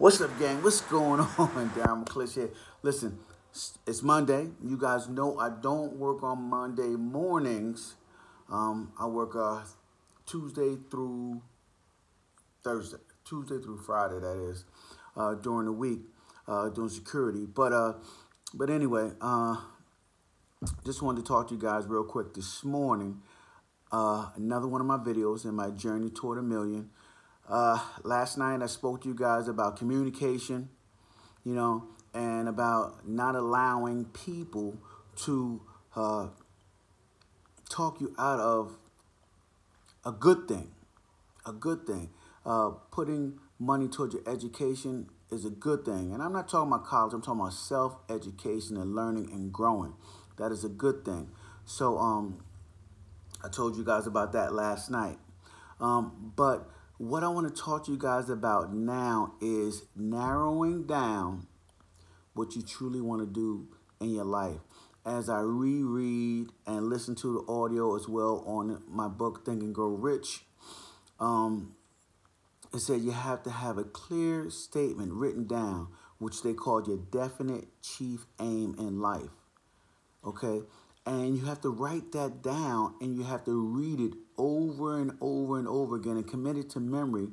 What's up, gang? What's going on? Darren McClish here. Listen, it's Monday. You guys know I don't work on Monday mornings. Um, I work uh, Tuesday through Thursday, Tuesday through Friday, that is, uh, during the week, uh, doing security. But uh, but anyway, uh, just wanted to talk to you guys real quick this morning. Uh, another one of my videos in my journey toward a million. Uh, last night I spoke to you guys about communication, you know, and about not allowing people to uh, talk you out of a good thing, a good thing. Uh, putting money towards your education is a good thing. And I'm not talking about college, I'm talking about self-education and learning and growing. That is a good thing. So um, I told you guys about that last night. Um, but what I want to talk to you guys about now is narrowing down what you truly want to do in your life. As I reread and listen to the audio as well on my book, Think and Grow Rich, um, it said you have to have a clear statement written down, which they call your definite chief aim in life. Okay? And you have to write that down and you have to read it over and over and over again and commit it to memory.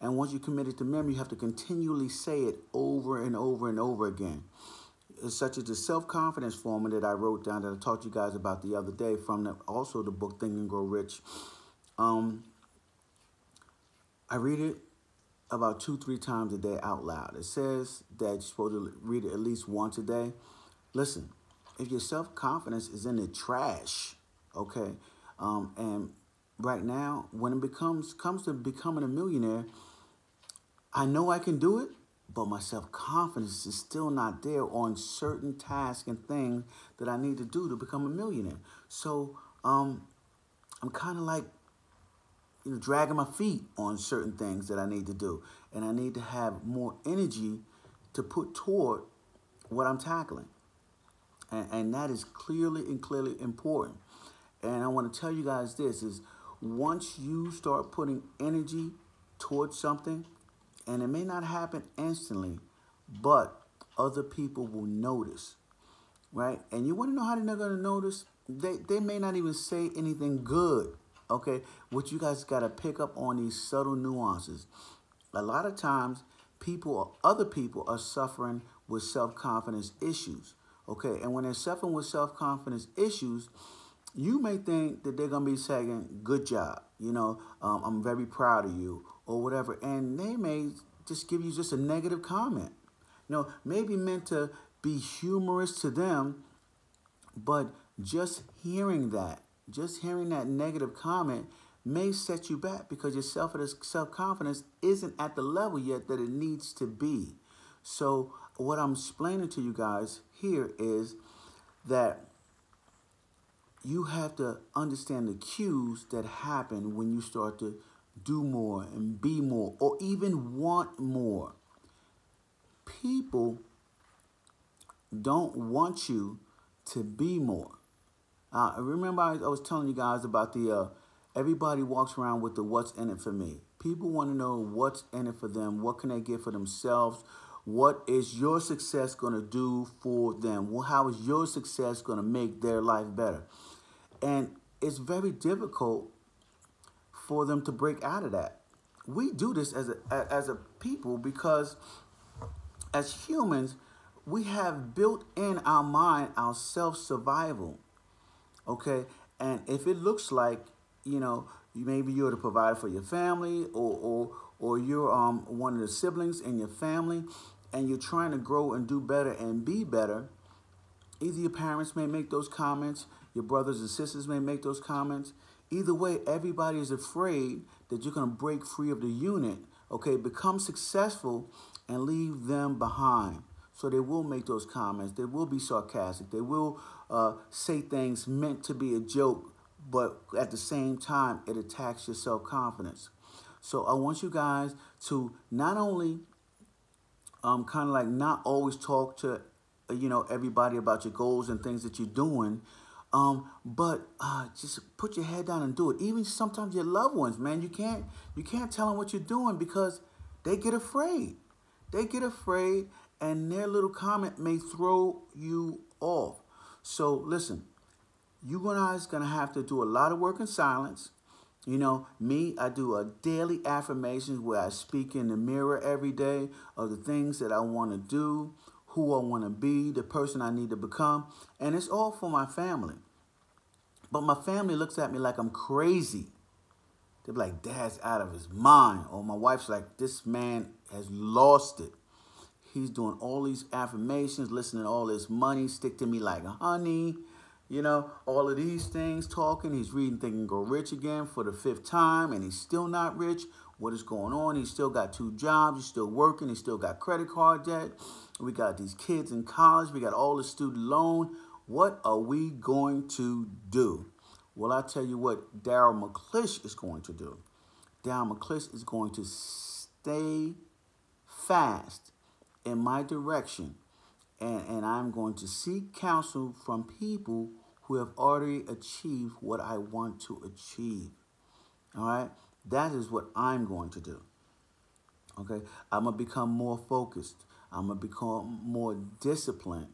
And once you commit it to memory, you have to continually say it over and over and over again. Such as the self-confidence formula that I wrote down that I to you guys about the other day from the, also the book Think and Grow Rich. Um, I read it about two, three times a day out loud. It says that you're supposed to read it at least once a day. Listen, if your self-confidence is in the trash, okay, um, and right now, when it becomes comes to becoming a millionaire, I know I can do it, but my self-confidence is still not there on certain tasks and things that I need to do to become a millionaire. So um, I'm kind of like you know, dragging my feet on certain things that I need to do. And I need to have more energy to put toward what I'm tackling. And, and that is clearly and clearly important. And I want to tell you guys this is once you start putting energy towards something, and it may not happen instantly, but other people will notice, right? And you want to know how they're going to notice? They, they may not even say anything good, okay? What you guys got to pick up on these subtle nuances. A lot of times, people, or other people are suffering with self-confidence issues. Okay, and when they're suffering with self-confidence issues, you may think that they're going to be saying, good job, you know, um, I'm very proud of you, or whatever. And they may just give you just a negative comment. You know, maybe meant to be humorous to them, but just hearing that, just hearing that negative comment may set you back because your self self-confidence isn't at the level yet that it needs to be. So what I'm explaining to you guys here is that you have to understand the cues that happen when you start to do more and be more or even want more. People don't want you to be more. Uh, remember I, I, was telling you guys about the, uh, everybody walks around with the what's in it for me. People want to know what's in it for them. What can they get for themselves? What is your success going to do for them? well, How is your success going to make their life better? And it's very difficult for them to break out of that. We do this as a, as a people because as humans, we have built in our mind our self-survival, okay? And if it looks like, you know, maybe you're the provider for your family or, or, or you're um, one of the siblings in your family and you're trying to grow and do better and be better, either your parents may make those comments, your brothers and sisters may make those comments. Either way, everybody is afraid that you're going to break free of the unit, okay, become successful and leave them behind. So they will make those comments. They will be sarcastic. They will uh, say things meant to be a joke, but at the same time, it attacks your self-confidence. So I want you guys to not only um, kind of like not always talk to, you know, everybody about your goals and things that you're doing. Um, but uh, just put your head down and do it. Even sometimes your loved ones, man, you can't you can't tell them what you're doing because they get afraid. they get afraid and their little comment may throw you off. So listen, you guys gonna have to do a lot of work in silence. You know, me, I do a daily affirmations where I speak in the mirror every day of the things that I want to do, who I want to be, the person I need to become, and it's all for my family. But my family looks at me like I'm crazy. They're like, Dad's out of his mind. Or my wife's like, this man has lost it. He's doing all these affirmations, listening to all this money, stick to me like honey. You know, all of these things talking. He's reading Think and Grow Rich again for the fifth time, and he's still not rich. What is going on? He's still got two jobs. He's still working. He's still got credit card debt. We got these kids in college. We got all the student loan. What are we going to do? Well, I tell you what Daryl McClish is going to do. Daryl McClish is going to stay fast in my direction, and, and I'm going to seek counsel from people who have already achieved what I want to achieve. All right? That is what I'm going to do. Okay? I'm going to become more focused. I'm to become more disciplined.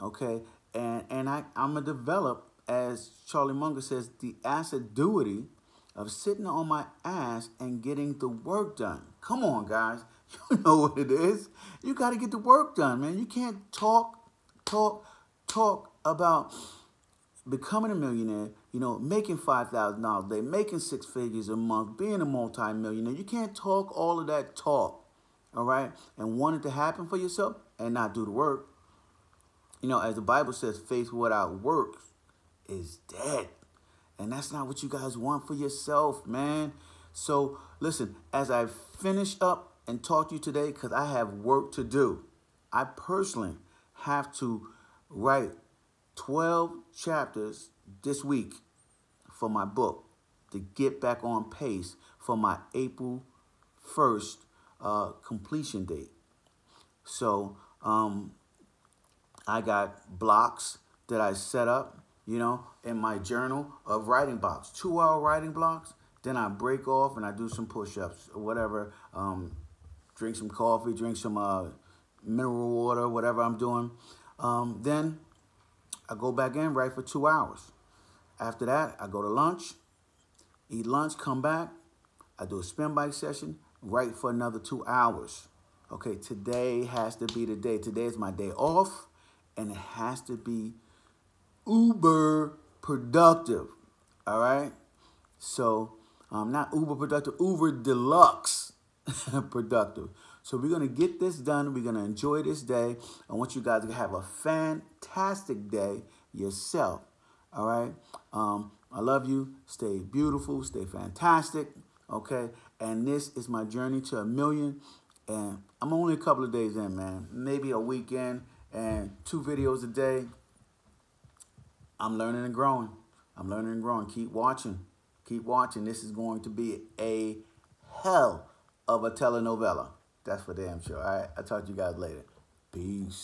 Okay? And, and I, I'm to develop as Charlie Munger says, the assiduity of sitting on my ass and getting the work done. Come on, guys. You know what it is. You got to get the work done, man. You can't talk, talk, talk about becoming a millionaire, you know, making $5,000 a day, making six figures a month, being a multimillionaire. You can't talk all of that talk, all right, and want it to happen for yourself and not do the work. You know, as the Bible says, faith without works is dead. And that's not what you guys want for yourself, man. So listen, as I finish up and talk to you today, because I have work to do, I personally have to write 12 chapters this week for my book to get back on pace for my April 1st uh, completion date. So um, I got blocks that I set up you know, in my journal of writing blocks, two hour writing blocks. Then I break off and I do some push ups or whatever. Um, drink some coffee, drink some uh, mineral water, whatever I'm doing. Um, then I go back in, write for two hours. After that, I go to lunch, eat lunch, come back. I do a spin bike session, write for another two hours. Okay, today has to be the day. Today is my day off, and it has to be uber productive. All right. So, um, not uber productive, uber deluxe productive. So we're going to get this done. We're going to enjoy this day. I want you guys to have a fantastic day yourself. All right. Um, I love you. Stay beautiful. Stay fantastic. Okay. And this is my journey to a million. And I'm only a couple of days in, man. Maybe a weekend and two videos a day. I'm learning and growing. I'm learning and growing. Keep watching. Keep watching. This is going to be a hell of a telenovela. That's for damn sure. All right. I'll talk to you guys later. Peace.